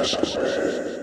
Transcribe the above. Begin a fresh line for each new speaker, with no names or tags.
Yes.